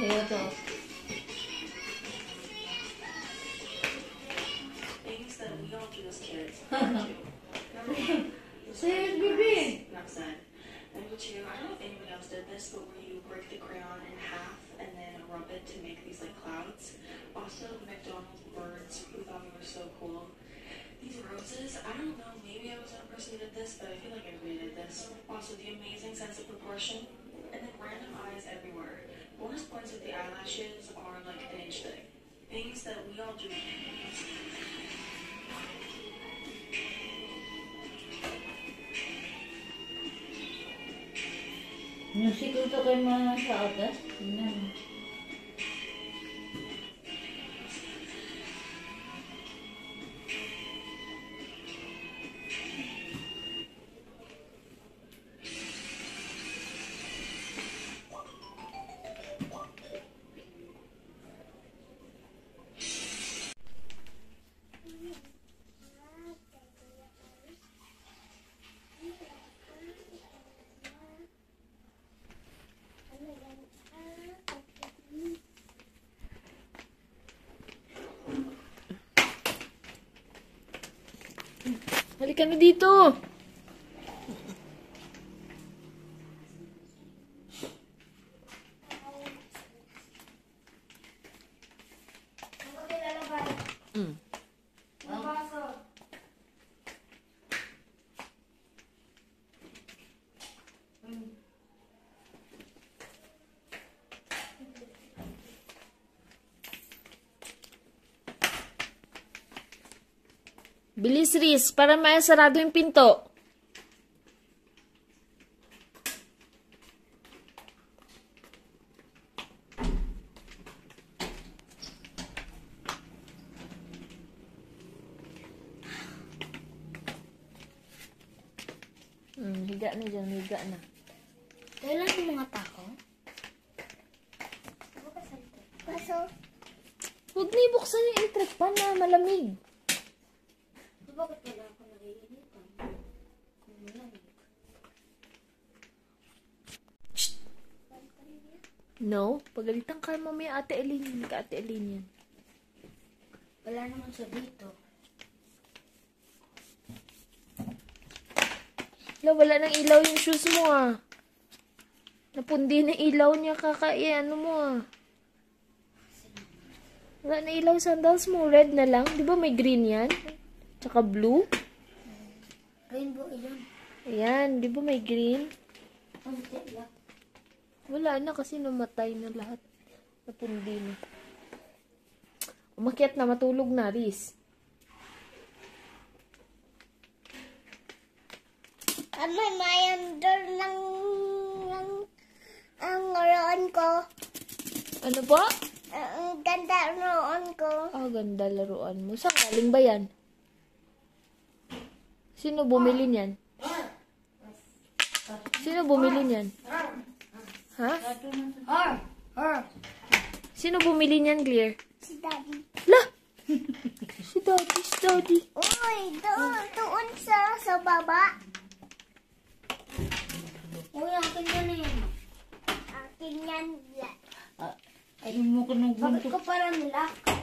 Things that we all do as kids. Number two. Number one. Serious, baby? Enough said. Number two, I don't know if anyone else did this, but where you break the crayon in half and then rub it to make these like clouds. Also, McDonald's birds, who thought we were so cool. These roses, I don't know, maybe I was the person who did this, but I feel like everybody did this. Also, the amazing sense of proportion, points if the eyelashes are like an inch thick. Things that we all do. Musical to kay mga sa atas. Tingnan. Halika na dito. Mm. Bilis, Riz, para maasarado yung pinto. Hmm, higa na dyan, higa na. Kailan yung mga tao? Kaso, Huwag na ibuksan yung electric pan na malamig. Bakit wala ako naiinitan? No, pagalitan ka mamaya ate Elin yun, ka ate Elin yan. Wala naman siya dito. Wala, wala nang ilaw yung shoes mo ah. Napundi na ilaw niya kaka, eh, ano mo ah. Wala na ilaw sandals mo, red na lang. Di ba may green yan? Tsaka blue. Rainbow iyon. Ayan, di ba may green? Wala na kasi namatay na lahat. Napundi na. Umakyat na, matulog na, Riz. Ama, mayandor lang lang ang roon ko. Ano ba? Ang ganda roon ko. Ah, ganda laruan mo. Saan galing ba yan? Sino bumili niyan? Sino bumili niyan? Ha? Sino bumili niyan, Clear? Si Daddy. La! si Daddy, si Daddy. Uy, doon, doon sa, sa baba. Uy, akin yan eh. Akin yan. Ay mo ko nung Bakit ko parang lock?